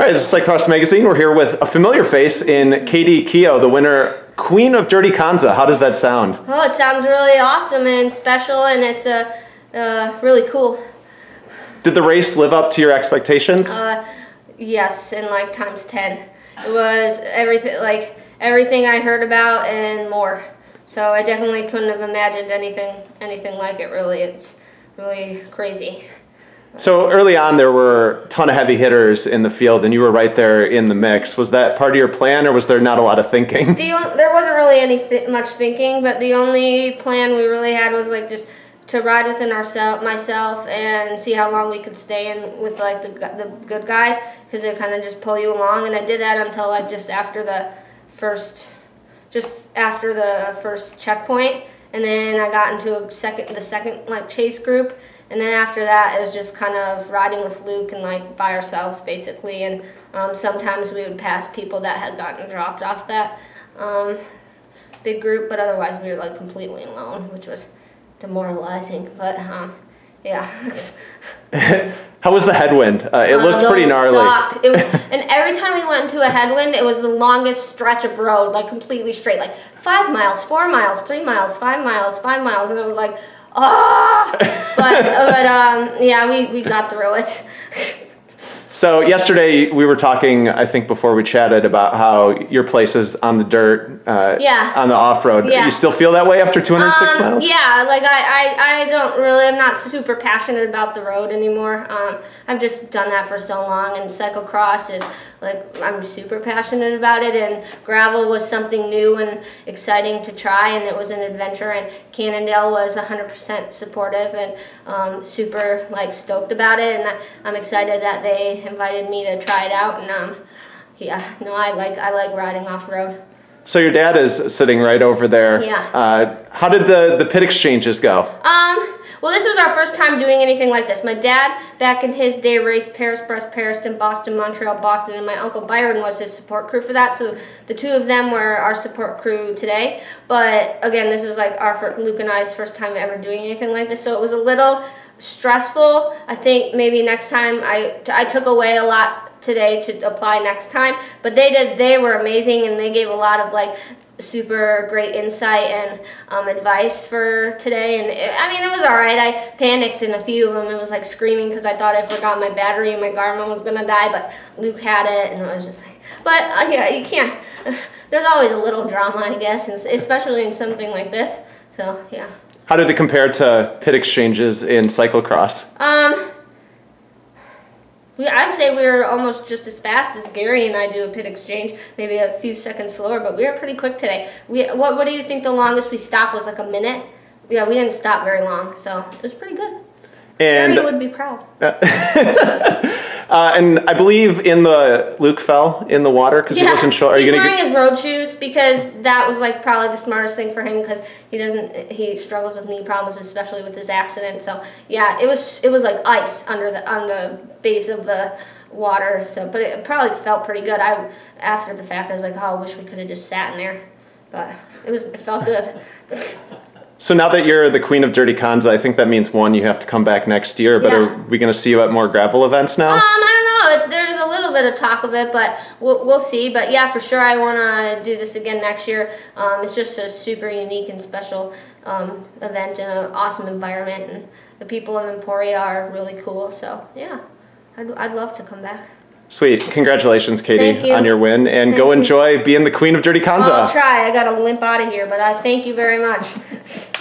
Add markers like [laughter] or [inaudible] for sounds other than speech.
All right, this is Cyclocross Magazine. We're here with a familiar face in Kaitie Keough, the winner, Queen of Dirty Kanza. How does that sound? Oh, it sounds really awesome and special, and it's uh, uh, really cool. Did the race live up to your expectations? Uh, yes, and like times ten. It was everything like everything I heard about and more. So I definitely couldn't have imagined anything anything like it. Really, it's really crazy. So early on, there were a ton of heavy hitters in the field, and you were right there in the mix. Was that part of your plan, or was there not a lot of thinking? The, there wasn't really any th much thinking, but the only plan we really had was like just to ride within ourselves, myself, and see how long we could stay in with like the the good guys, because they kind of just pull you along. And I did that until like just after the first, just after the first checkpoint, and then I got into a second, the second like chase group and then after that, it was just kind of riding with Luke and like by ourselves basically. And um, sometimes we would pass people that had gotten dropped off that um, big group, but otherwise we were like completely alone, which was demoralizing. But um, yeah. [laughs] How was the headwind? Uh, it looked um, pretty gnarly. Sucked. It was, [laughs] and every time we went into a headwind, it was the longest stretch of road, like completely straight, like five miles, four miles, three miles, five miles, five miles, and it was like ah! but but um, yeah, we, we got through it. So yesterday we were talking, I think before we chatted about how your place is on the dirt, uh, yeah, on the off road. Yeah. You still feel that way after 206 um, miles? Yeah, like I, I, I don't really, I'm not super passionate about the road anymore. Um, I've just done that for so long, and cyclocross is like I'm super passionate about it. And gravel was something new and exciting to try, and it was an adventure. And Cannondale was 100% supportive and um, super like stoked about it. And I'm excited that they invited me to try it out. And um, yeah, no, I like I like riding off road. So your dad is sitting right over there. Yeah. Uh, how did the the pit exchanges go? Um. Well, this was our first time doing anything like this. My dad, back in his day, raced Paris, Brest, Pariston, Boston, Montreal, Boston, and my uncle Byron was his support crew for that. So the two of them were our support crew today. But again, this is like our Luke and I's first time ever doing anything like this. So it was a little stressful. I think maybe next time I, I took away a lot today to apply next time. But they did. They were amazing, and they gave a lot of like super great insight and um, advice for today. And it, I mean, it was all right. I panicked in a few of them. It was like screaming because I thought I forgot my battery and my Garmin was gonna die. But Luke had it, and I was just like, but uh, yeah, you can't. There's always a little drama, I guess, especially in something like this. So yeah. How did it compare to pit exchanges in cyclocross? Um, we, I'd say we were almost just as fast as Gary and I do a pit exchange, maybe a few seconds slower, but we were pretty quick today. We, what, what do you think the longest we stopped was like a minute? Yeah, we didn't stop very long, so it was pretty good. And Gary would be proud. Uh, [laughs] Uh, and I believe in the Luke fell in the water because yeah, he wasn't sure. Are he's wearing his road shoes because that was like probably the smartest thing for him because he doesn't he struggles with knee problems especially with his accident. So yeah, it was it was like ice under the on the base of the water. So but it probably felt pretty good. I after the fact I was like, oh, I wish we could have just sat in there, but it was it felt good. [laughs] So now that you're the queen of Dirty Kanza, I think that means one, you have to come back next year. But yeah. are we going to see you at more gravel events now? Um, I don't know. There's a little bit of talk of it, but we'll, we'll see. But yeah, for sure, I want to do this again next year. Um, it's just a super unique and special um, event and an awesome environment, and the people of Emporia are really cool. So yeah, I'd, I'd love to come back. Sweet. Congratulations, Kaitie, you. on your win. And thank go enjoy being the queen of Dirty Kanza. I'll try. I got to limp out of here, but I thank you very much. [laughs]